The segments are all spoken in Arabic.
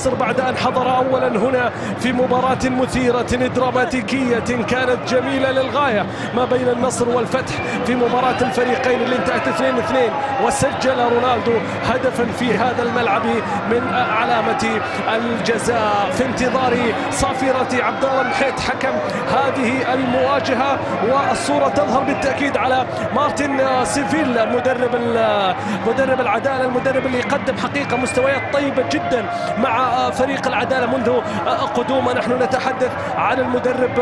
النصر بعد أن حضر أولا هنا في مباراة مثيرة دراماتيكية كانت جميلة للغاية. ما بين النصر والفتح في مباراة الفريقين اللي انتهت 2-2 وسجل رونالدو هدفا في هذا الملعب من علامة الجزاء. في انتظار صافرة عبد الله محيط حكم هذه المواجهة والصورة تظهر بالتأكيد على مارتن سيفيل المدرب مدرب العدالة المدرب اللي يقدم حقيقة مستويات طيبة جدا مع فريق العدالة منذ قدومه. نحن نتحدث عن المدرب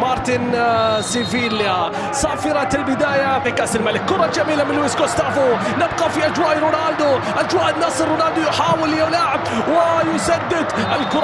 مارتن سيفيليا. صافرة البداية في كأس الملك. كرة جميلة من لويس غوستافو. نبقى في أجواء رونالدو. أجواء النصر رونالدو يحاول يلاعب ويسدد الكرة.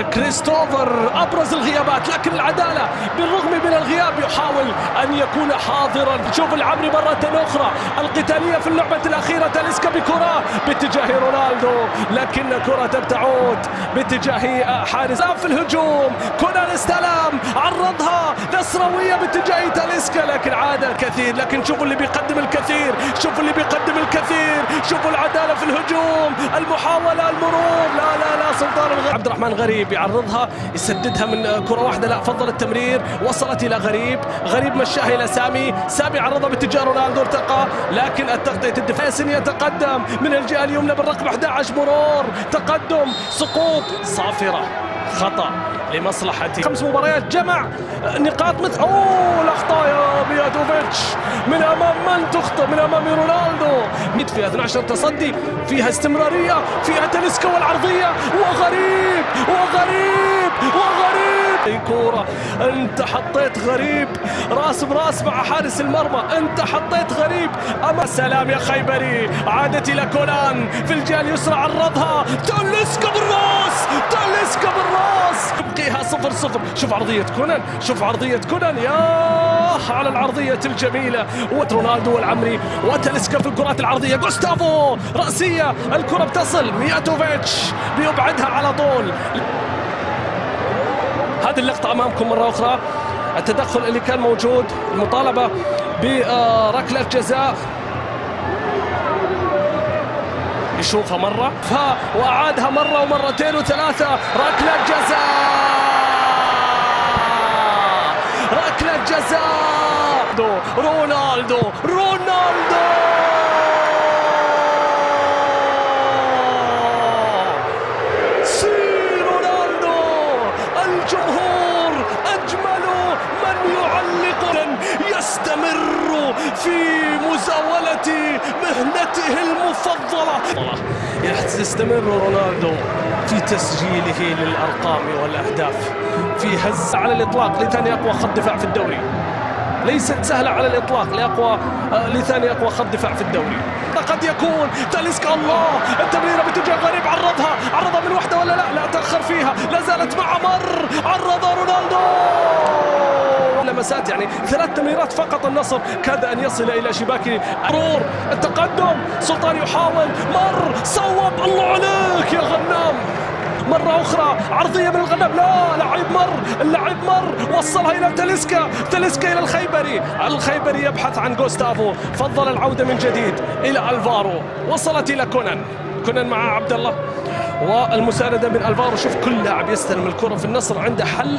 كريستوفر أبرز الغيابات لكن العدالة بالرغم من الغياب يحاول أن يكون حاضرا. شوف العمري مرة أخرى القتالية في اللعبة الأخيرة تاليسكا بكرة باتجاه رونالدو لكن كره تعود باتجاه حارس في الهجوم كونان استلم عرضها نصراويه باتجاه تاليسكا لكن عاد الكثير. لكن شوفوا اللي بيقدم الكثير شوفوا اللي بيقدم الكثير شوفوا العدالة في الهجوم المحاولة المرور. لا لا لا سلطان الغريب عبد الرحمن غريب. يعرضها يسددها من كرة واحدة. لا فضل التمرير وصلت إلى غريب. غريب مشاها إلى سامي. سامي عرضها باتجاه رونالدو ارتقى لكن التغطية الدفاع يتقدم من الجهة اليمنى بالرقم 11 مرور. تقدم سقوط صافرة. خطأ لمصلحة خمس مباريات جمع نقاط مثل أوه الأخطاء يا بياتوفيتش من أمام من تخطئ؟ من أمام رونالدو. ميت فيها 12 تصدي فيها استمرارية فيها تلسكا والعرضية. وغريب وغريب وغريب. كورة. أنت حطيت غريب. راس براس مع حارس المرمى. أنت حطيت غريب. أما السلام يا خيبري. عادت إلى كولان في الجهة اليسرى عرضها. تلسكا بالراس تلسكا بالراس تبقيها صفر صفر. شوف عرضية كونان. شوف عرضية كونان. يا على العرضية الجميلة. ورونالدو والعمري وتلسكا في الكرات العرضية. جوستافو رأسية. الكرة بتصل. مياتوفيتش. بيبعدها على طول. هذه اللقطة أمامكم مرة أخرى. التدخل اللي كان موجود المطالبة بركلة جزاء يشوفها مرة وأعادها مرة ومرتين وثلاثة. ركلة جزاء ركلة جزاء رونالدو رونالدو سي رونالدو الجمهور أجمل من يعلق يستمر في مزاولة مهنته المفضلة. يستمر رونالدو في تسجيله للأرقام والأهداف. في هز على الإطلاق لثاني أقوى خط دفاع في الدوري. ليست سهلة على الإطلاق لأقوى لثاني أقوى خط دفاع في الدوري. قد يكون تاليسكا الله التمريرة باتجاه غريب عرضها. عرضها من وحدة ولا لا؟ لا تأخر فيها. لا زالت مع مر. عرضها رونالدو. لمسات يعني ثلاث تمريرات فقط النصر. كاد أن يصل إلى شباك مرور التقدم سلطان يحاول. مر صوب. الله عليك يا غنام. مرة أخرى عرضية من الغنام. لا لعيب مر. اللعيب مر. وصلها إلى تلسكا تلسكا إلى الخيبري. الخيبري يبحث عن جوستافو. فضل العودة من جديد إلى ألفارو. وصلت إلى كونان. كونان مع عبد الله. والمساندة من ألفارو. شوف كل لاعب يستلم الكرة في النصر عنده حل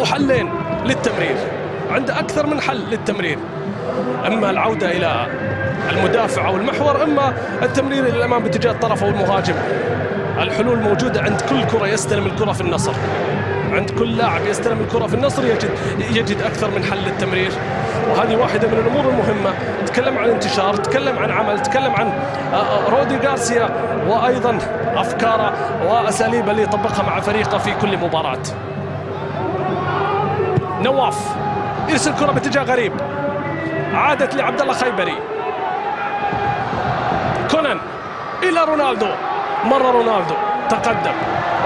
وحلين للتمرير. عنده أكثر من حل للتمرير. أما العودة إلى المدافع أو المحور إما التمرير إلى الأمام باتجاه الطرف أو المهاجم. الحلول موجودة عند كل كرة يستلم الكرة في النصر. عند كل لاعب يستلم الكرة في النصر يجد يجد أكثر من حل للتمرير. وهذه واحدة من الأمور المهمة. تكلم عن انتشار تكلم عن عمل تكلم عن رودي غارسيا وأيضا أفكاره وأساليب اللي يطبقها مع فريقه في كل مباراة. نواف يرسل كرة باتجاه غريب. عادت لعبد الله خيبري. كونان إلى رونالدو. مرة رونالدو تقدم.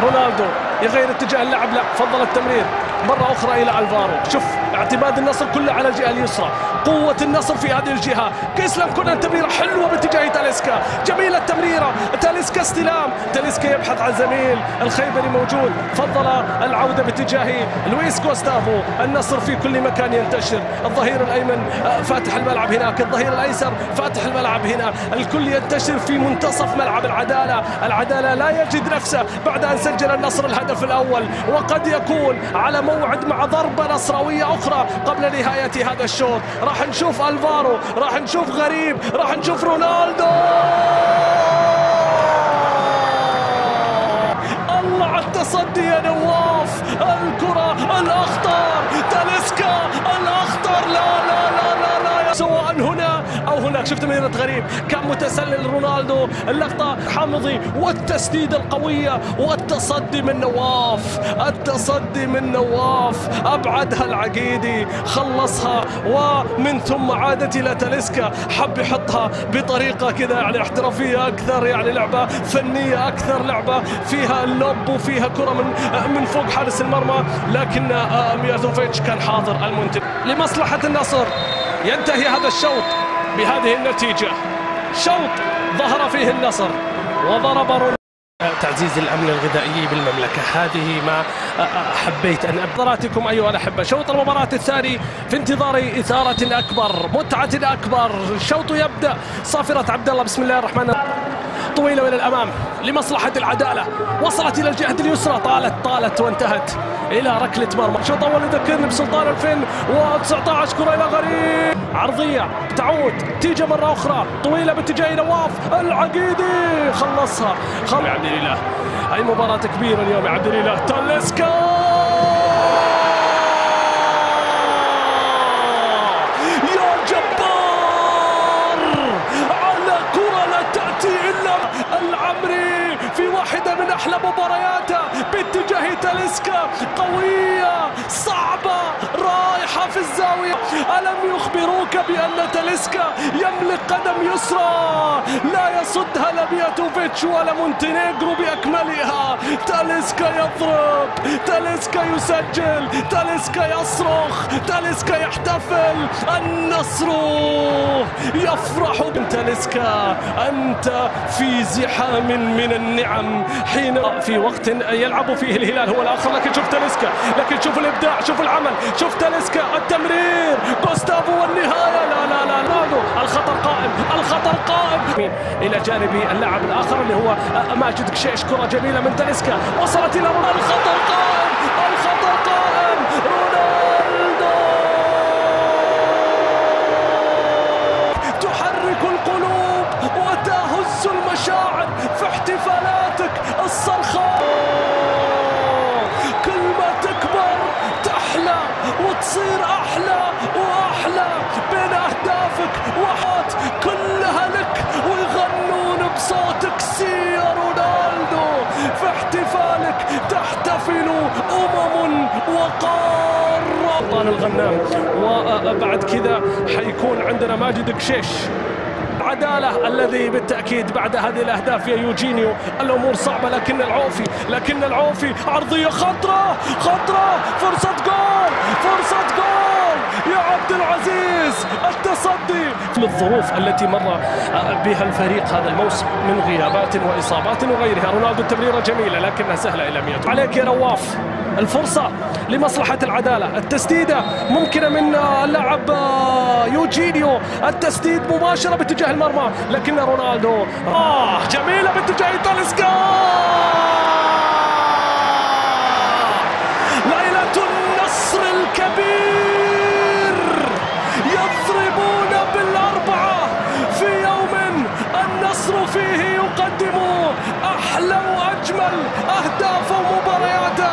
رونالدو يغير اتجاه اللعب لا فضل التمرير. مرة أخرى إلى ألفارو. شوف اعتماد النصر كله على الجهة اليسرى قوة النصر في هذه الجهة. كيسلم كنا تمريره حلوة باتجاه تاليسكا. جميلة التمريرة. تاليسكا استلام. تاليسكا يبحث عن زميل الخيبري موجود. فضل العودة باتجاه لويس كوستافو النصر في كل مكان ينتشر. الظهير الأيمن آه، فاتح الملعب هناك. الظهير الأيسر فاتح الملعب هنا. الكل ينتشر في منتصف ملعب العدالة. العدالة لا يجد نفسه بعد أن سجل النصر الهدف الأول. وقد يكون على موعد مع ضربة نصراوية أخرى. قبل نهاية هذا الشوط. راح نشوف ألفارو راح نشوف غريب راح نشوف رونالدو! الله على التصدي يا نواف! الكرة الأخطر! تاليسكا هناك شفت مدينة غريب. كان متسلل رونالدو. اللقطة حامضي والتسديده القويه والتصدي من نواف. التصدي من نواف. أبعدها العقيدي. خلصها. ومن ثم عادت إلى تاليسكا. حب يحطها بطريقة كذا. يعني احترافية أكثر. يعني لعبة فنية أكثر. لعبة فيها اللوب وفيها كرة من من فوق حارس المرمى. لكن آه، مياتوفيتش كان حاضر المنتج لمصلحة النصر. ينتهي هذا الشوط. بهذه النتيجة. شوط ظهر فيه النصر وضرب رونالدو. تعزيز الأمن الغذائي بالمملكة. هذه ما حبيت أن ابراتكم أيها الأحبة. شوط المباراة الثاني في انتظار إثارة اكبر متعة اكبر الشوط يبدأ. صافرة عبد الله. بسم الله الرحمن الرحيم. طويلة إلى الأمام لمصلحة العدالة. وصلت إلى الجهة اليسرى. طالت طالت وانتهت إلى ركلة مرمى. شوط اول يذكرني بسلطان 2019 كره إلى غريب. عرضية تعود تيجي مرة أخرى. طويلة باتجاه نواف العقيدي. خلصها. خل... عبد الإله. هاي مباراة كبيرة اليوم يا عبد الإله. تاليسكا يا جبار على كره لا تاتي الا العمري في أحلى مبارياته باتجاه تاليسكا. قوية صعبة رايحه في الزاوية. ألم يخبروك بأن تاليسكا يملك قدم يسرى؟ يصدها لا بياتوفيتش ولا مونتينيجرو بأكملها. تاليسكا يضرب تاليسكا يسجل تاليسكا يصرخ تاليسكا يحتفل. النصر يفرح تاليسكا. أنت في زحام من النعم. حين في وقت يلعب فيه الهلال هو الآخر. لكن شوف تاليسكا. لكن شوف الإبداع شوف العمل. شوف تاليسكا. التمرير. جوستافو والنهاية. لا لا لا رونالدو الخطر قائم. الخطر قائم. إلى جانب اللاعب الآخر اللي هو ماجد كشيش كرة جميلة من تاليسكا وصلت إلى الخطر قائم أمم سلطان الغنام وبعد كذا حيكون عندنا ماجد كشيش. عدالة الذي بالتأكيد بعد هذه الأهداف يا يوجينيو. الأمور صعبة لكن العوفي لكن العوفي عرضية خطرة خطرة. فرصة جول فرصة جول. يا عبد العزيز التصدي. للظروف التي مر بها الفريق هذا الموسم من غيابات وإصابات وغيرها. رونالدو التمريرة جميلة لكنها سهلة إلى مية. عليك يا نواف الفرصة لمصلحة العدالة التسديدة ممكنة من اللاعب يوجينيو التسديد مباشرة باتجاه المرمى لكن رونالدو آه جميلة باتجاه تاليسكا ليلة النصر الكبير! يضربون بالأربعة في يوم النصر فيه يقدم أحلى وأجمل أهداف ومبارياته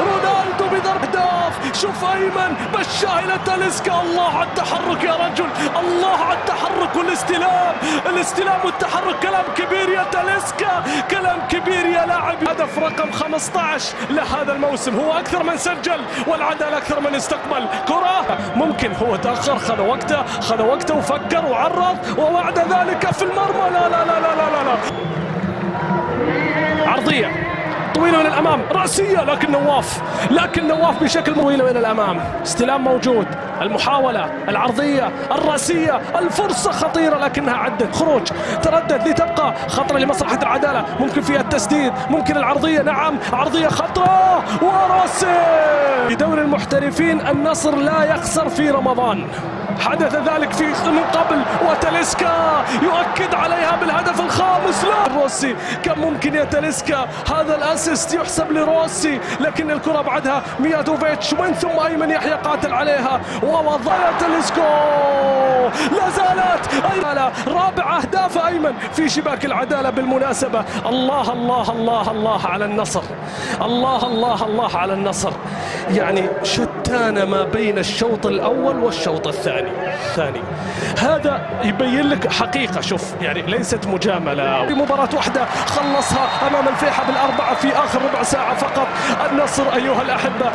رونالدو بضرب اهداف شوف أيمن إلى تاليسكا الله على التحرك يا رجل. الله على التحرك والاستلام. الاستلام والتحرك. كلام كبير يا تاليسكا كلام كبير يا لاعب. هدف رقم 15 لهذا الموسم. هو أكثر من سجل والعدل أكثر من استقبل. كرة ممكن. هو تأخر. خذ وقته. خذ وقته وفكر وعرض. وبعد ذلك في المرمى. لا لا لا لا لا, لا, لا. عرضية. طويلة إلى الأمام. رأسية لكن نواف. لكن نواف بشكل طويلة إلى الأمام. استلام موجود. المحاولة العرضية الرأسية الفرصة خطيرة لكنها عدت. خروج تردد لتبقى خطرة لمصلحة العدالة. ممكن فيها التسديد. ممكن العرضية. نعم عرضية خطرة. وراسي في دوري المحترفين النصر لا يخسر في رمضان. حدث ذلك في من قبل وتلسكا يؤكد عليها بالهدف الخامس. لا! روسي كم ممكن يا تلسكا هذا الأسيست يحسب لروسي لكن الكرة بعدها ميادوفيتش ومن ثم أيمن يحيى قاتل عليها ووضع تلسكو لا زالت! أيمن رابع أهداف أيمن في شباك العدالة بالمناسبة. الله الله الله الله على النصر. الله الله الله على النصر. يعني شتان ما بين الشوط الأول والشوط الثاني. ثاني. هذا يبين لك حقيقة شوف يعني ليست مجاملة. في مباراة واحدة خلصها أمام الفيحة بالأربعة في آخر ربع ساعة فقط. النصر أيها الأحبة